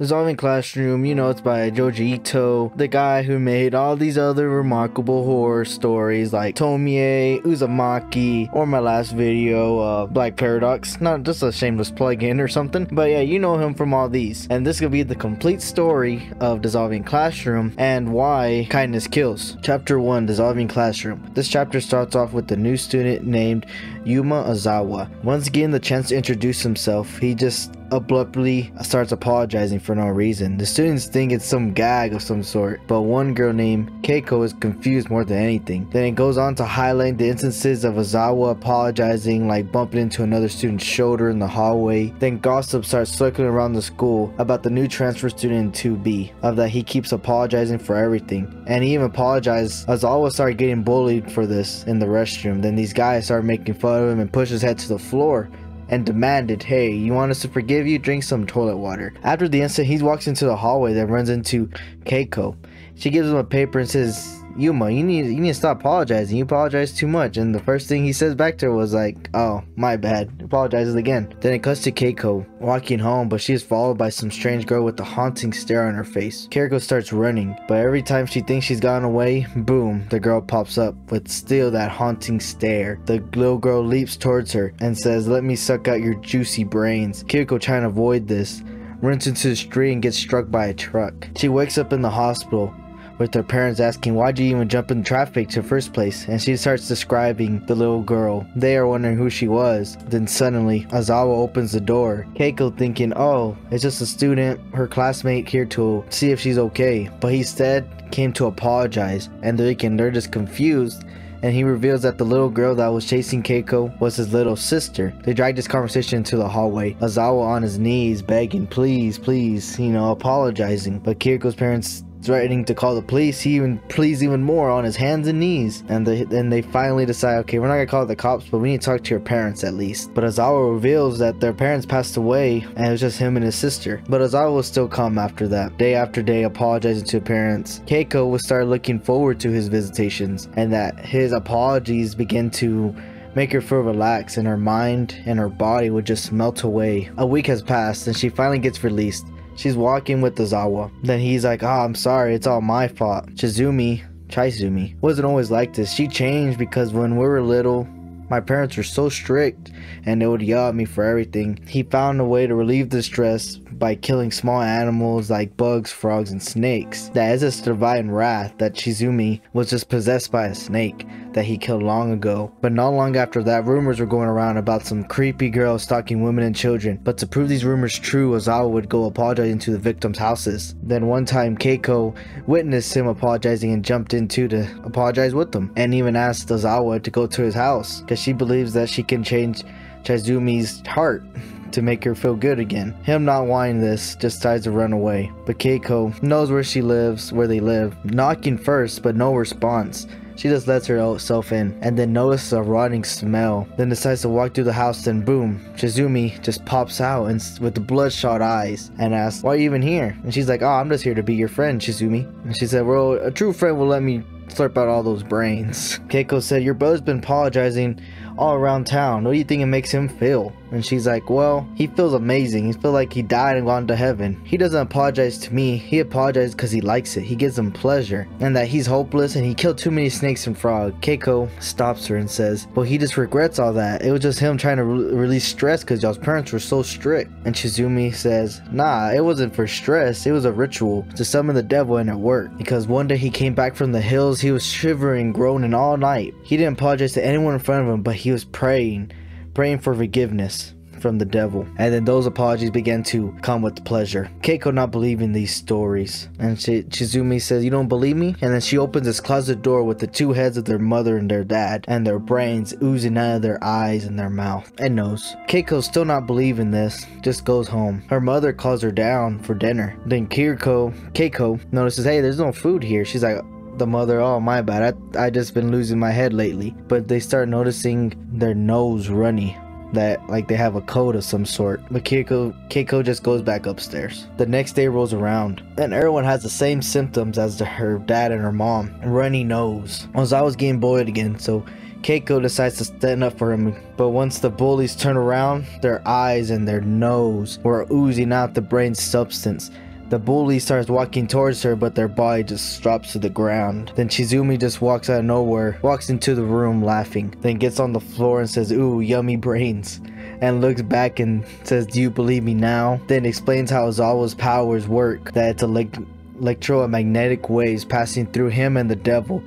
Dissolving Classroom, you know, it's by Junji Ito, the guy who made all these other remarkable horror stories like Tomie, Uzumaki, or my last video, uh, Black Paradox. Not just a shameless plug-in or something, but yeah, you know him from all these. And this could be the complete story of Dissolving Classroom and why kindness kills. Chapter 1, Dissolving Classroom. This chapter starts off with a new student named Yuma Ozawa. Once again, the chance to introduce himself, he just abruptly starts apologizing for no reason. The students think it's some gag of some sort, but one girl named Keiko is confused more than anything. Then it goes on to highlight the instances of Ozawa apologizing, like bumping into another student's shoulder in the hallway. Then gossip starts circling around the school about the new transfer student in 2B, of that he keeps apologizing for everything. And he even apologized. Ozawa started getting bullied for this in the restroom. Then these guys start making fun of him and push his head to the floor and demanded, hey, you want us to forgive you? Drink some toilet water. After the incident, he walks into the hallway that runs into Keiko. She gives him a paper and says, Yuma, you need you need to stop apologizing. You apologize too much. And the first thing he says back to her was like, "Oh, my bad." Apologizes again. Then it cuts to Keiko walking home, but she is followed by some strange girl with a haunting stare on her face. Keiko starts running, but every time she thinks she's gone away, boom, the girl pops up with still that haunting stare. The little girl leaps towards her and says, "Let me suck out your juicy brains." Keiko trying to avoid this runs into the street and gets struck by a truck. She wakes up in the hospital with her parents asking why'd you even jump in traffic to first place and she starts describing the little girl they are wondering who she was then suddenly Azawa opens the door keiko thinking oh it's just a student her classmate here to see if she's okay but he instead came to apologize and they can they're just confused and he reveals that the little girl that was chasing Keiko was his little sister. They drag this conversation into the hallway. Azawa on his knees begging, please, please, you know, apologizing. But Keiko's parents threatening to call the police. He even pleads even more on his hands and knees. And then they finally decide, okay, we're not gonna call the cops, but we need to talk to your parents at least. But Ozawa reveals that their parents passed away and it was just him and his sister. But Ozawa was still calm after that. Day after day apologizing to parents. Keiko would start looking forward to his visitations and that his apologies begin to make her feel relaxed and her mind and her body would just melt away. A week has passed and she finally gets released. She's walking with the Zawa. Then he's like, oh, I'm sorry, it's all my fault. Chizumi, Chizumi, wasn't always like this. She changed because when we were little, my parents were so strict and they would yell at me for everything. He found a way to relieve the stress by killing small animals like bugs, frogs, and snakes. That is a divine wrath that Chizumi was just possessed by a snake that he killed long ago. But not long after that, rumors were going around about some creepy girl stalking women and children. But to prove these rumors true, Ozawa would go apologizing to the victims' houses. Then one time, Keiko witnessed him apologizing and jumped in too to apologize with them, and even asked Ozawa to go to his house because she believes that she can change Chizumi's heart to make her feel good again. Him not wanting this just decides to run away. But Keiko knows where she lives, where they live, knocking first but no response. She just lets herself in and then notices a rotting smell. Then decides to walk through the house. Then boom, Chizumi just pops out and with the bloodshot eyes and asks, "Why are you even here?" And she's like, "Oh, I'm just here to be your friend, Chizumi." And she said, "Well, a true friend will let me slurp out all those brains." Keiko said, "Your brother's been apologizing all around town. What do you think it makes him feel?" And she's like, well, he feels amazing. He feels like he died and gone to heaven. He doesn't apologize to me. He apologizes because he likes it. He gives him pleasure. And that he's hopeless and he killed too many snakes and frogs. Keiko stops her and says, well, he just regrets all that. It was just him trying to re release stress because y'all's parents were so strict. And Chizumi says, nah, it wasn't for stress. It was a ritual to summon the devil and it worked. Because one day he came back from the hills. He was shivering, groaning all night. He didn't apologize to anyone in front of him, but he was praying praying for forgiveness from the devil. And then those apologies began to come with pleasure. Keiko not believing these stories. And she, Chizumi says, you don't believe me? And then she opens this closet door with the two heads of their mother and their dad. And their brains oozing out of their eyes and their mouth and nose. Keiko still not believing this. Just goes home. Her mother calls her down for dinner. Then Kiriko, Keiko notices, hey, there's no food here. She's like, the mother, oh my bad, I, I just been losing my head lately. But they start noticing their nose runny that like they have a code of some sort. But Keiko, Keiko just goes back upstairs. The next day rolls around, and everyone has the same symptoms as her dad and her mom. Runny nose. Ozawa's getting bullied again, so Keiko decides to stand up for him, but once the bullies turn around, their eyes and their nose were oozing out the brain substance. The bully starts walking towards her, but their body just drops to the ground. Then Chizumi just walks out of nowhere, walks into the room laughing, then gets on the floor and says, Ooh, yummy brains and looks back and says, Do you believe me now? Then explains how Ozawa's powers work, that it's elect- electromagnetic waves passing through him and the devil,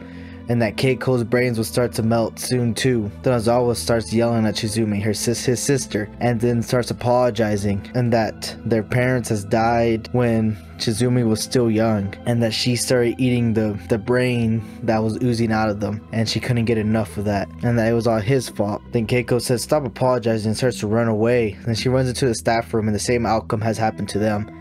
and that Keiko's brains will start to melt soon too. Then Ozawa starts yelling at Chizumi, her sis his sister, and then starts apologizing, and that their parents has died when Chizumi was still young, and that she started eating the, the brain that was oozing out of them, and she couldn't get enough of that, and that it was all his fault. Then Keiko says, Stop apologizing, and starts to run away. Then she runs into the staff room, and the same outcome has happened to them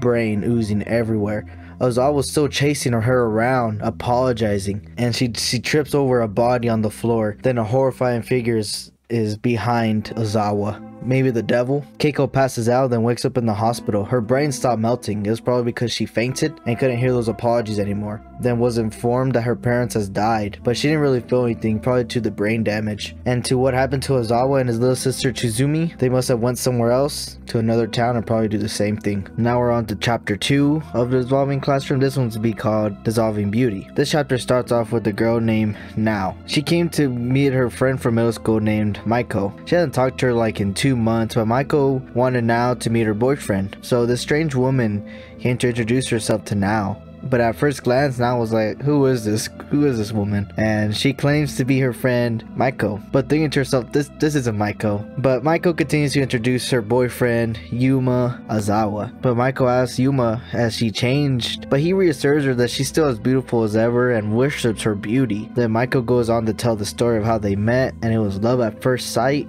brain oozing everywhere. Ozawa was still chasing her around, apologizing, and she she trips over a body on the floor. Then a horrifying figure is, is behind Ozawa. Maybe the devil? Keiko passes out, then wakes up in the hospital. Her brain stopped melting. It was probably because she fainted and couldn't hear those apologies anymore. Then was informed that her parents has died, but she didn't really feel anything, probably to the brain damage. And to what happened to Ozawa and his little sister Chizumi, they must have went somewhere else, to another town, and probably do the same thing. Now we're on to chapter 2 of the Dissolving Classroom. This one's to be called Dissolving Beauty. This chapter starts off with a girl named Nao. She came to meet her friend from middle school named Maiko. She hadn't talked to her like in two months, but Maiko wanted Nao to meet her boyfriend. So this strange woman came to introduce herself to Nao. But at first glance, Nao was like, Who is this? Who is this woman? And she claims to be her friend, Maiko. But thinking to herself, This this isn't Maiko. But Maiko continues to introduce her boyfriend, Yuma Azawa. But Maiko asks Yuma, Has she changed? But he reassures her that she's still as beautiful as ever and worships her beauty. Then Maiko goes on to tell the story of how they met and it was love at first sight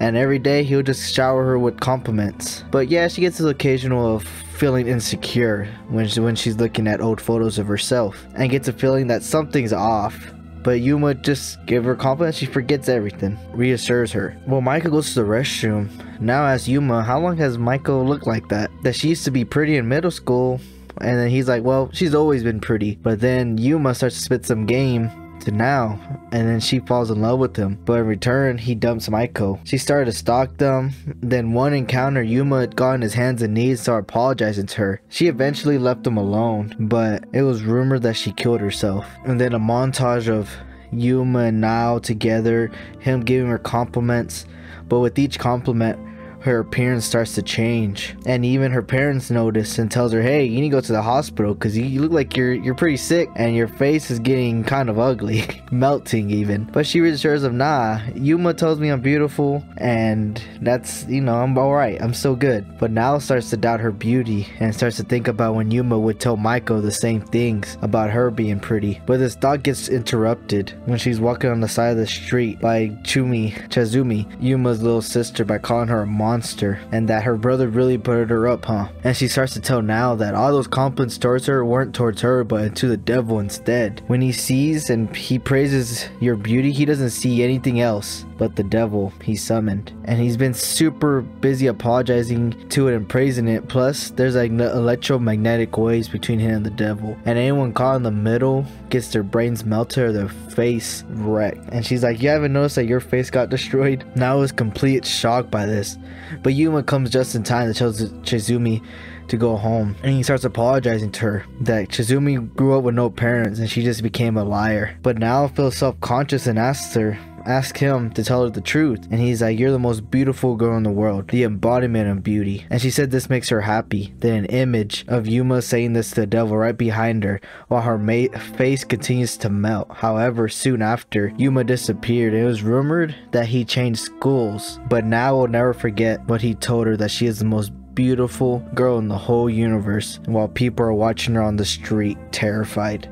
and every day he'll just shower her with compliments. But yeah, she gets the occasional of feeling insecure when she, when she's looking at old photos of herself and gets a feeling that something's off. But Yuma just give her compliments, she forgets everything, reassures her. Well, Maiko goes to the restroom. Nao asks Yuma, how long has Maiko looked like that? That she used to be pretty in middle school. And then he's like, well, she's always been pretty. But then Yuma starts to spit some game to Nao, and then she falls in love with him. But in return, he dumps Maiko. She started to stalk them. Then one encounter, Yuma got on his hands and knees started apologizing to her. She eventually left him alone, but it was rumored that she killed herself. And then a montage of Yuma and Nao together, him giving her compliments. But with each compliment, her appearance starts to change. And even her parents notice and tells her hey you need to go to the hospital because you, look like you're you're pretty sick and your face is getting kind of ugly melting even. But she reassures them nah yuma tells me i'm beautiful and that's you know i'm all right i'm still good. But Nao starts to doubt her beauty and starts to think about when yuma would tell maiko the same things about her being pretty. But this thought gets interrupted when she's walking on the side of the street by chumi Chazumi, yuma's little sister by calling her a monster monster and that her brother really put her up, huh? And she starts to tell Nao that all those compliments towards her weren't towards her but to the devil instead. When he sees and he praises your beauty, he doesn't see anything else but the devil he summoned. And he's been super busy apologizing to it and praising it. Plus, there's like electromagnetic waves between him and the devil. And anyone caught in the middle gets their brains melted or their face wrecked. And she's like, You haven't noticed that your face got destroyed? Nao is complete shock by this. But Yuma comes just in time to tell Chizumi to go home. And he starts apologizing to her that Chizumi grew up with no parents and she just became a liar. But Nao feels self-conscious and asks her ask him to tell her the truth. And he's like you're the most beautiful girl in the world the embodiment of beauty. And she said this makes her happy then an image of yuma saying this to the devil right behind her while her face continues to melt. However soon after yuma disappeared. It was rumored that he changed schools but now we'll never forget what he told her that she is the most beautiful girl in the whole universe while people are watching her on the street terrified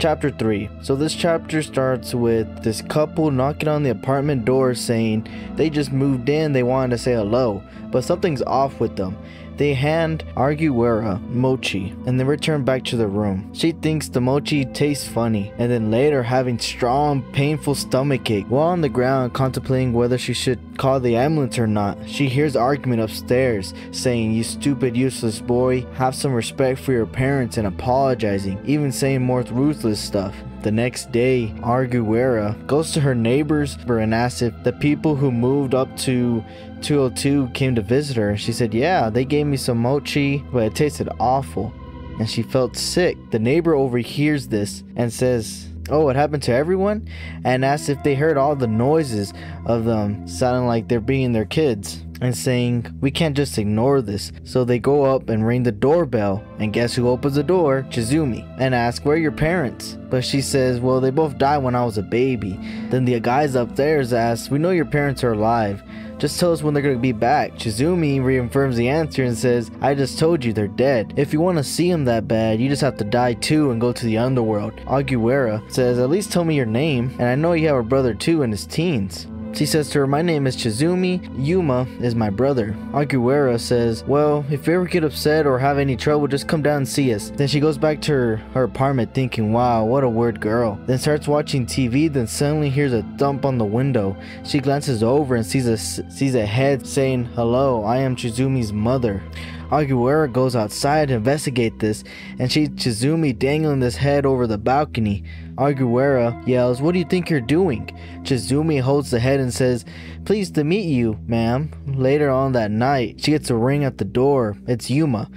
Chapter 3. So this chapter starts with this couple knocking on the apartment door saying they just moved in, they wanted to say hello, but something's off with them. They hand Arguera mochi and then return back to the room. She thinks the mochi tastes funny and then later having strong painful stomach ache. While on the ground contemplating whether she should call the ambulance or not, she hears argument upstairs saying you stupid useless boy have some respect for your parents and apologizing even saying more ruthless stuff. The next day, Arguera goes to her neighbors and asks if the people who moved up to 202 came to visit her. She said, Yeah, they gave me some mochi, but it tasted awful. And she felt sick. The neighbor overhears this and says, Oh, it happened to everyone? And asks if they heard all the noises of them sounding like they're being their kids and saying, We can't just ignore this. So they go up and ring the doorbell. And guess who opens the door? Chizumi. And ask, Where are your parents? But she says, Well, they both died when I was a baby. Then the guys upstairs ask, We know your parents are alive. Just tell us when they're gonna be back. Chizumi reaffirms the answer and says, I just told you they're dead. If you wanna see them that bad, you just have to die too and go to the underworld. Aguera says, At least tell me your name, and I know you have a brother too in his teens. She says to her, My name is Chizumi. Yuma is my brother. Aguera says, Well, if you ever get upset or have any trouble, just come down and see us. Then she goes back to her, her apartment thinking, Wow, what a weird girl. Then starts watching TV, then suddenly hears a thump on the window. She glances over and sees a, sees a head saying, Hello, I am Chizumi's mother. Aguera goes outside to investigate this and sees Chizumi dangling this head over the balcony. Aguera yells, What do you think you're doing? Chizumi holds the head and says, Pleased to meet you, ma'am. Later on that night, she gets a ring at the door. It's Yuma.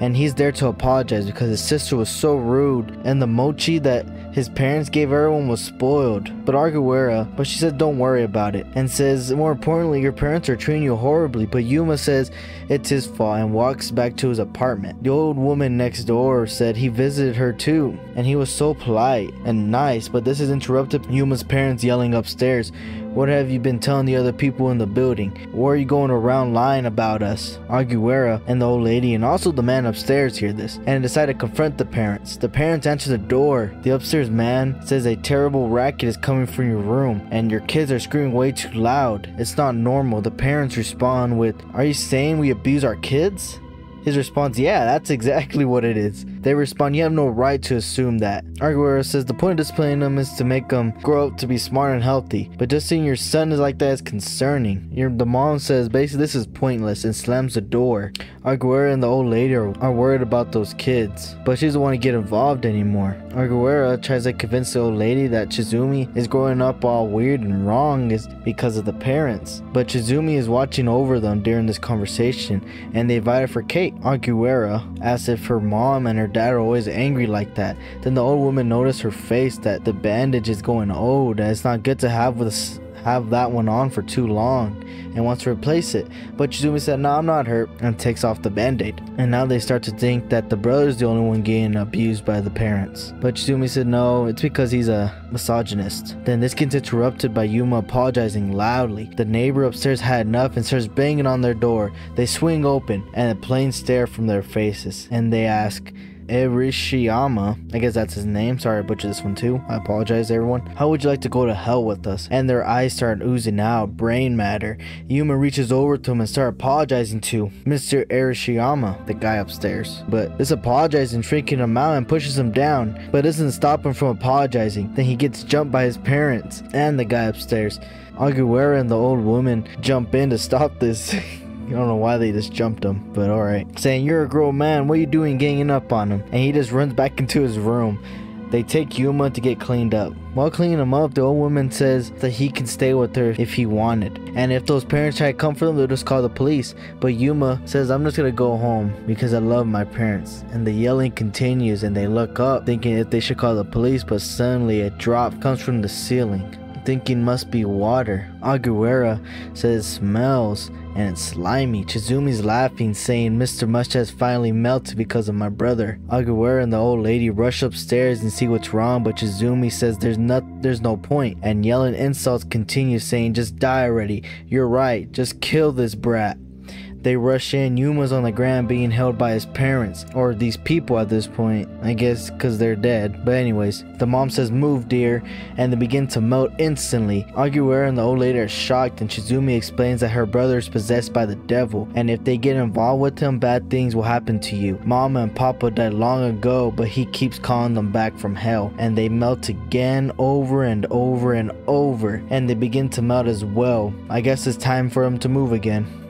And he's there to apologize because his sister was so rude and the mochi that his parents gave everyone was spoiled. But Arguera, but she said don't worry about it and says more importantly your parents are treating you horribly but Yuma says it's his fault and walks back to his apartment. The old woman next door said he visited her too and he was so polite and nice but this is interrupted Yuma's parents yelling upstairs what have you been telling the other people in the building? Why are you going around lying about us? Arguera and the old lady and also the man upstairs hear this and decide to confront the parents. The parents answer the door. The upstairs man says a terrible racket is coming from your room and your kids are screaming way too loud. It's not normal. The parents respond with, Are you saying we abuse our kids? His response, yeah, that's exactly what it is. They respond, you have no right to assume that. Arguera says the point of disciplining them is to make them grow up to be smart and healthy. But just seeing your son is like that is concerning. Your, the mom says basically this is pointless and slams the door. Arguera and the old lady are, are worried about those kids, but she doesn't want to get involved anymore. Arguera tries to convince the old lady that Chizumi is growing up all weird and wrong is because of the parents. But Chizumi is watching over them during this conversation and they invite her for cake. Aguera asks if her mom and her dad are always angry like that. Then the old woman noticed her face that the bandage is going old and it's not good to have with have that one on for too long and wants to replace it. But Chizumi said, No, I'm not hurt, and takes off the band aid. And now they start to think that the brother's the only one getting abused by the parents. But Chizumi said, No, it's because he's a misogynist. Then this gets interrupted by Yuma apologizing loudly. The neighbor upstairs had enough and starts banging on their door. They swing open, and a plain stare from their faces, and they ask, Irishiyama, I guess that's his name. Sorry, I butchered this one too. I apologize, everyone. How would you like to go to hell with us? And their eyes start oozing out brain matter. Yuma reaches over to him and starts apologizing to Mr. Irishiyama, the guy upstairs. But this apologizing freaking him out and pushes him down, but doesn't stop him from apologizing. Then he gets jumped by his parents and the guy upstairs. Aguera and the old woman jump in to stop this. I don't know why they just jumped him, but alright. Saying, You're a grown man, what are you doing ganging up on him? And he just runs back into his room. They take Yuma to get cleaned up. While cleaning him up, the old woman says that he can stay with her if he wanted. And if those parents try to come for them, they'll just call the police. But Yuma says, I'm just gonna go home because I love my parents. And the yelling continues and they look up thinking if they should call the police, but suddenly a drop comes from the ceiling. Thinking must be water. Aguera says smells and it's slimy. Chizumi's laughing, saying Mr. Mush has finally melted because of my brother. Aguera and the old lady rush upstairs and see what's wrong, but Chizumi says there's not there's no point, and yelling insults continue, saying just die already. You're right, just kill this brat. They rush in. Yuma's on the ground being held by his parents, or these people at this point, I guess because they're dead. But, anyways, the mom says, Move, dear, and they begin to melt instantly. Aguera and the old lady are shocked, and Chizumi explains that her brother is possessed by the devil, and if they get involved with him, bad things will happen to you. Mama and Papa died long ago, but he keeps calling them back from hell, and they melt again over and over and over, and they begin to melt as well. I guess it's time for them to move again.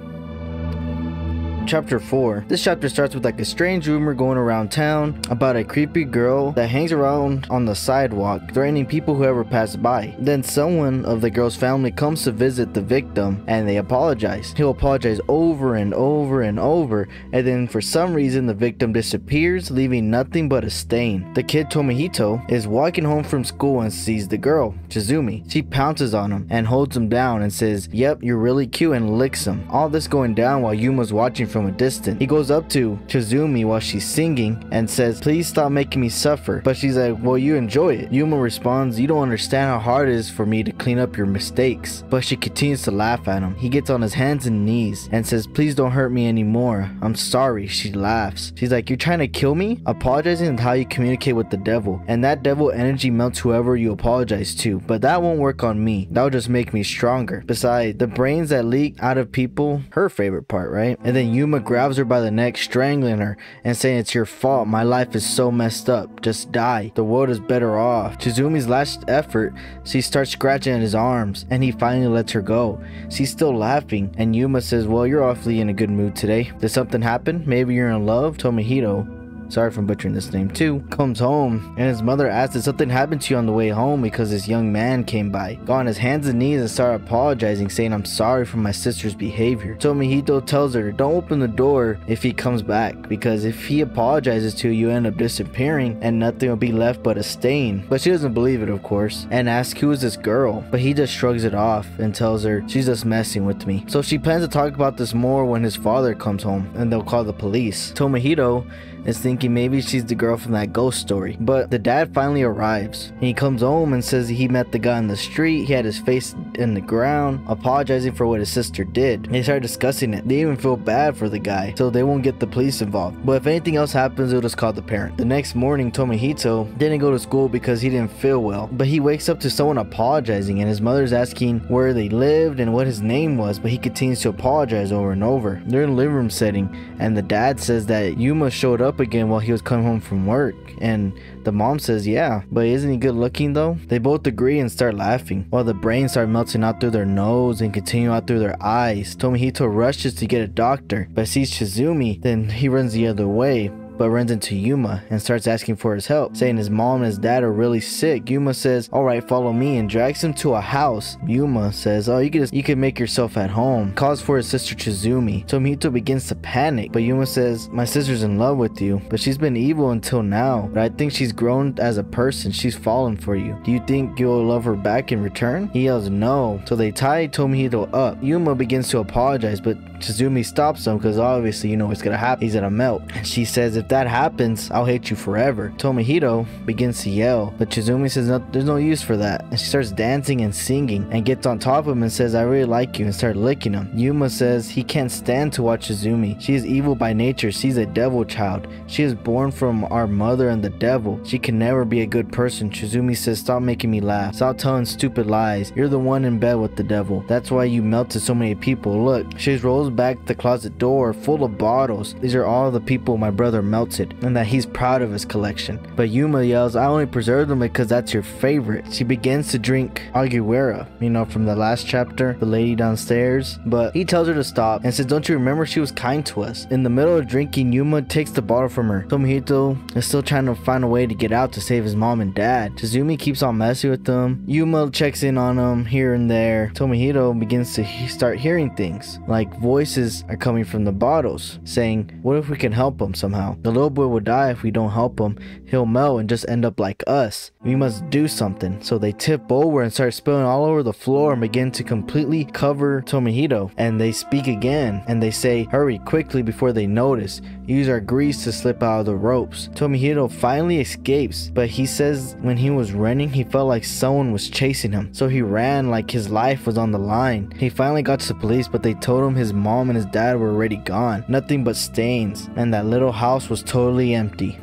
Chapter 4. This chapter starts with like a strange rumor going around town about a creepy girl that hangs around on the sidewalk, threatening people who ever pass by. Then someone of the girl's family comes to visit the victim and they apologize. He'll apologize over and over and over, and then for some reason the victim disappears, leaving nothing but a stain. The kid Tomohito is walking home from school and sees the girl, Chizumi. She pounces on him and holds him down and says, Yep, you're really cute, and licks him. All this going down while Yuma's watching from a distance. He goes up to Chizumi while she's singing and says, Please stop making me suffer. But she's like, Well, you enjoy it. Yuma responds, You don't understand how hard it is for me to clean up your mistakes. But she continues to laugh at him. He gets on his hands and knees and says, Please don't hurt me anymore. I'm sorry. She laughs. She's like, You're trying to kill me? Apologizing is how you communicate with the devil. And that devil energy melts whoever you apologize to. But that won't work on me. That'll just make me stronger. Besides, the brains that leak out of people, her favorite part, right? And then Yuma grabs her by the neck, strangling her, and saying, It's your fault. My life is so messed up. Just die. The world is better off. Chizumi's last effort, she starts scratching at his arms, and he finally lets her go. She's still laughing, and Yuma says, Well, you're awfully in a good mood today. Did something happen? Maybe you're in love? Tomohito sorry for butchering this name too, comes home and his mother asks if something happened to you on the way home because this young man came by. Got on his hands and knees and started apologizing, saying, I'm sorry for my sister's behavior. Tomohito tells her, don't open the door if he comes back because if he apologizes to you, you end up disappearing and nothing will be left but a stain. But she doesn't believe it, of course, and asks, who is this girl? But he just shrugs it off and tells her, she's just messing with me. So she plans to talk about this more when his father comes home and they'll call the police. Tomohito is thinking maybe she's the girl from that ghost story. But the dad finally arrives. He comes home and says he met the guy on the street. He had his face in the ground, apologizing for what his sister did. They start discussing it. They even feel bad for the guy, so they won't get the police involved. But if anything else happens, they'll just call the parent. The next morning, Tomohito didn't go to school because he didn't feel well. But he wakes up to someone apologizing, and his mother's asking where they lived and what his name was. But he continues to apologize over and over. They're in a living room setting, and the dad says that Yuma showed up again while he was coming home from work. And the mom says, Yeah, but isn't he good looking though? They both agree and start laughing, while the brains start melting out through their nose and continue out through their eyes. Tomohito rushes to get a doctor, but sees Chizumi, then he runs the other way but runs into Yuma and starts asking for his help, saying his mom and his dad are really sick. Yuma says, "Alright, follow me," and drags him to a house. Yuma says, "Oh, you can just, you can make yourself at home." Calls for his sister Chizumi. Tomito begins to panic, but Yuma says, "My sister's in love with you, but she's been evil until now. But I think she's grown as a person. She's fallen for you. Do you think you'll love her back in return?" He yells, "No." So they tie Tomihito up. Yuma begins to apologize, but Chizumi stops him because obviously you know what's gonna happen. He's gonna melt. And she says, if that happens, I'll hate you forever. Tomohito begins to yell, but Chizumi says no, there's no use for that. And she starts dancing and singing and gets on top of him and says, I really like you and start licking him. Yuma says he can't stand to watch Chizumi. She is evil by nature. She's a devil child. She is born from our mother and the devil. She can never be a good person. Chizumi says, stop making me laugh. Stop telling stupid lies. You're the one in bed with the devil. That's why you melted so many people. Look, she rolls back the closet door full of bottles. These are all the people my brother melted and that he's proud of his collection. But Yuma yells, I only preserve them because that's your favorite. She begins to drink Aguilera, you know, from the last chapter, the lady downstairs. But he tells her to stop and says, Don't you remember she was kind to us? In the middle of drinking, Yuma takes the bottle from her. Tomohito is still trying to find a way to get out to save his mom and dad. Chizumi keeps on messing with them. Yuma checks in on him here and there. Tomohito begins to he start hearing things like voices are coming from the bottles saying, What if we can help him somehow? The little boy will die if we don't help him. He'll melt and just end up like us. We must do something. So they tip over and start spilling all over the floor and begin to completely cover Tomohito. And they speak again and they say, Hurry quickly before they notice. Use our grease to slip out of the ropes. Tomohito finally escapes, but he says when he was running, he felt like someone was chasing him. So he ran like his life was on the line. He finally got to the police, but they told him his mom and his dad were already gone. Nothing but stains, and that little house was totally empty.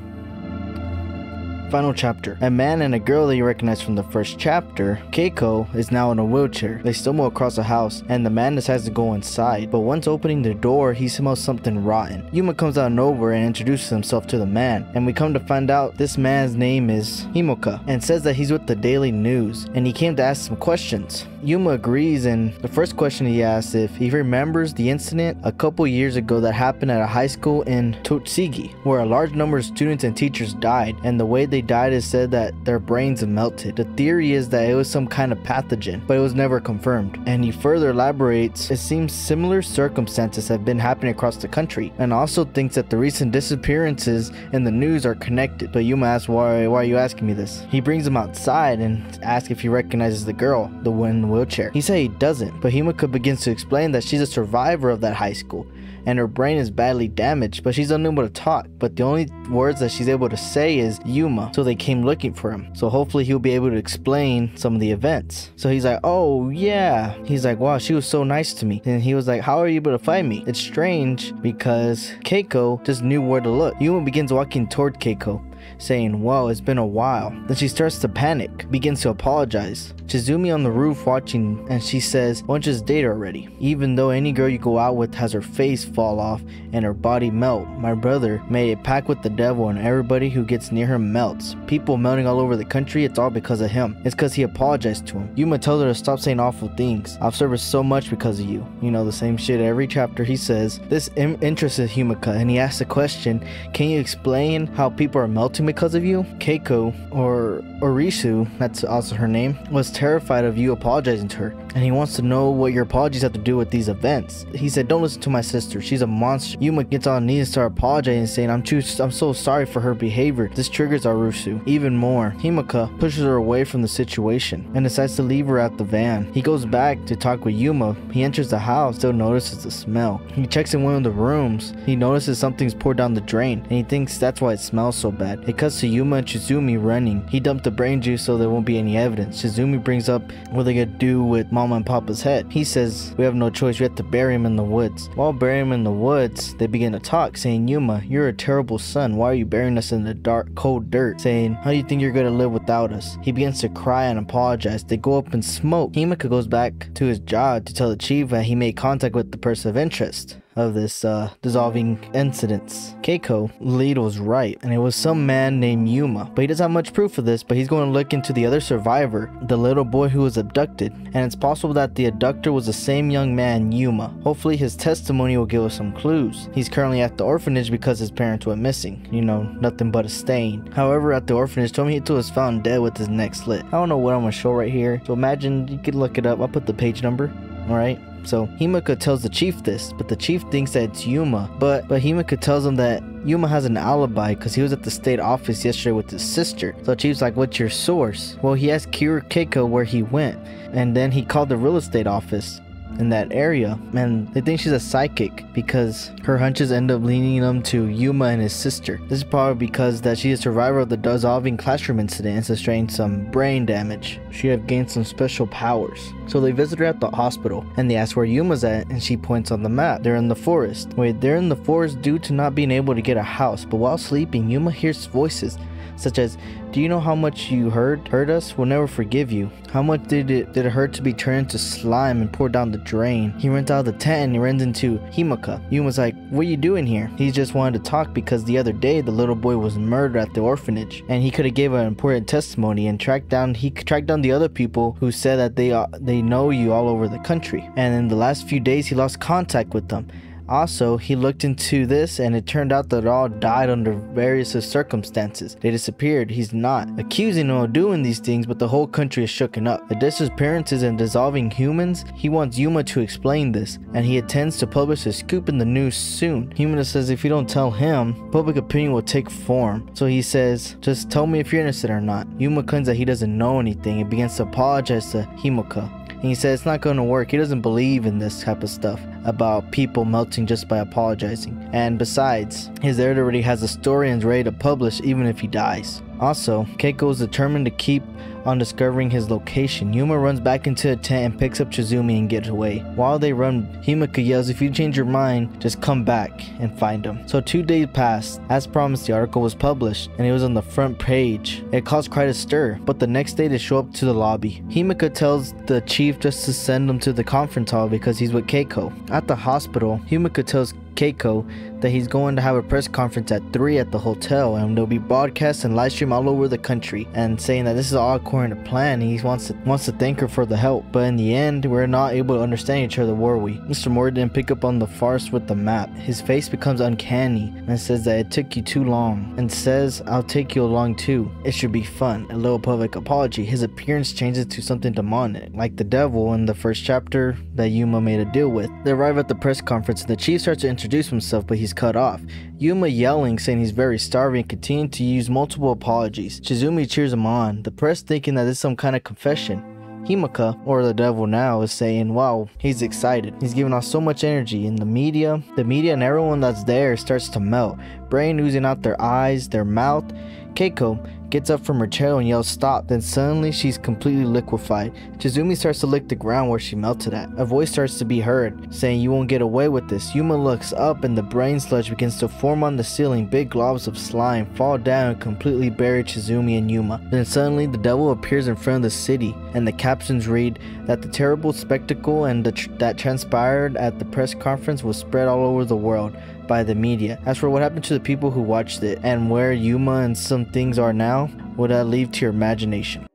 Final chapter. A man and a girl that you recognize from the first chapter, Keiko, is now in a wheelchair. They stumble across a house, and the man decides to go inside. But once opening the door, he smells something rotten. Yuma comes out of nowhere and introduces himself to the man, and we come to find out this man's name is Himoka, and says that he's with the Daily News, and he came to ask some questions. Yuma agrees, and the first question he asks if he remembers the incident a couple years ago that happened at a high school in Tochigi, where a large number of students and teachers died, and the way they died is said that their brains have melted. The theory is that it was some kind of pathogen, but it was never confirmed. And he further elaborates, it seems similar circumstances have been happening across the country, and also thinks that the recent disappearances in the news are connected. But Yuma asks, why, why are you asking me this? He brings him outside and asks if he recognizes the girl, the one wheelchair. He said he doesn't, but Himaka begins to explain that she's a survivor of that high school and her brain is badly damaged, but she's unable to talk. But the only words that she's able to say is Yuma, so they came looking for him. So hopefully he'll be able to explain some of the events. So he's like, oh yeah. He's like, wow, she was so nice to me. And he was like, how are you able to find me? It's strange because Keiko just knew where to look. Yuma begins walking toward Keiko saying, Whoa, it's been a while. Then she starts to panic, begins to apologize. Chizumi on the roof watching, and she says, you just date already? Even though any girl you go out with has her face fall off and her body melt, my brother made a pact with the devil, and everybody who gets near him melts. People melting all over the country, it's all because of him. It's because he apologized to him. Yuma tells her to stop saying awful things. I've suffered so much because of you. You know, the same shit every chapter he says. This interested Himaka, and he asks the question, Can you explain how people are melting because of you? Keiko, or Orisu, that's also her name, was terrified of you apologizing to her, and he wants to know what your apologies have to do with these events. He said, Don't listen to my sister, she's a monster. Yuma gets on knees and starts apologizing, saying, I'm too I'm so sorry for her behavior. This triggers Arusu even more. Himaka pushes her away from the situation and decides to leave her at the van. He goes back to talk with Yuma. He enters the house, still notices the smell. He checks in one of the rooms. He notices something's poured down the drain, and he thinks that's why it smells so bad. It cuts to Yuma and Chizumi running. He dumped the brain juice so there won't be any evidence. Chizumi brings up what they gonna do with Mama and Papa's head. He says, We have no choice, we have to bury him in the woods. While burying him in the woods, they begin to talk, saying, Yuma, you're a terrible son. Why are you burying us in the dark, cold dirt? Saying, How do you think you're gonna live without us? He begins to cry and apologize. They go up and smoke. Himaka goes back to his job to tell the chief that he made contact with the person of interest of this uh, dissolving incidents. Keiko, lead was right, and it was some man named Yuma. But he doesn't have much proof of this, but he's going to look into the other survivor, the little boy who was abducted, and it's possible that the abductor was the same young man, Yuma. Hopefully his testimony will give us some clues. He's currently at the orphanage because his parents went missing. You know, nothing but a stain. However, at the orphanage, Tomihito was found dead with his neck slit. I don't know what I'm going to show right here, so imagine, you could look it up. I'll put the page number, alright? So Himaka tells the chief this, but the chief thinks that it's Yuma. But but Himaka tells him that Yuma has an alibi because he was at the state office yesterday with his sister. So chief's like, "What's your source?" Well, he asked Kira Keiko where he went, and then he called the real estate office in that area and they think she's a psychic because her hunches end up leading them to Yuma and his sister. This is probably because that she's a survivor of the dissolving classroom incident and sustained some brain damage. She have gained some special powers. So they visit her at the hospital and they ask where Yuma's at and she points on the map. They're in the forest. Wait, they're in the forest due to not being able to get a house, but while sleeping, Yuma hears voices such as, Do you know how much you hurt hurt us? We'll never forgive you. How much did it did it hurt to be turned into slime and poured down the drain? He runs out of the tent and he runs into Himaka. Yuma's like, What are you doing here? He just wanted to talk because the other day the little boy was murdered at the orphanage and he could have gave an important testimony and tracked down he tracked down the other people who said that they uh, they know you all over the country. And in the last few days he lost contact with them. Also, he looked into this and it turned out that all died under various circumstances. They disappeared. He's not accusing him of doing these things, but the whole country is shooken up. The disappearances and dissolving humans, he wants Yuma to explain this, and he intends to publish a scoop in the news soon. Yuma says if you don't tell him, public opinion will take form. So he says, just tell me if you're innocent or not. Yuma claims that he doesn't know anything and begins to apologize to Himaka. And he says it's not going to work. He doesn't believe in this type of stuff about people melting just by apologizing. And besides, his editor already has a story and is ready to publish even if he dies. Also, Keiko is determined to keep On discovering his location, Yuma runs back into a tent and picks up Chizumi and gets away. While they run, Himeka yells, If you change your mind, just come back and find him. So two days passed. As promised, the article was published and it was on the front page. It caused quite a stir, but the next day they show up to the lobby. Himeka tells the chief just to send him to the conference hall because he's with Keiko. At the hospital, Himeka tells Keiko that he's going to have a press conference at 3 at the hotel and they'll be broadcast and live stream all over the country and saying that this is all according to plan he wants to wants to thank her for the help. But in the end we're not able to understand each other were we? Mr moore didn't pick up on the farce with the map. His face becomes uncanny and says that it took you too long and says i'll take you along too. It should be fun. A little public apology. His appearance changes to something demonic like the devil in the first chapter that yuma made a deal with. They arrive at the press conference and the chief starts to introduce himself but he's cut off Yuma yelling, saying he's very starving, and continuing to use multiple apologies. Chizumi cheers him on, the press thinking that this is some kind of confession. Himeka, or the devil now, is saying, wow, he's excited. He's giving off so much energy. In the media, the media and everyone that's there starts to melt, brain oozing out their eyes, their mouth. Keiko gets up from her chair and yells stop, then suddenly she's completely liquefied. Chizumi starts to lick the ground where she melted at. A voice starts to be heard, saying you won't get away with this. Yuma looks up and the brain sludge begins to form on the ceiling. Big globs of slime fall down and completely bury Chizumi and Yuma. Then suddenly the devil appears in front of the city and the captions read that the terrible spectacle and tr that transpired at the press conference was spread all over the world by the media. As for what happened to the people who watched it and where Yuma and some things are now, would that leave to your imagination?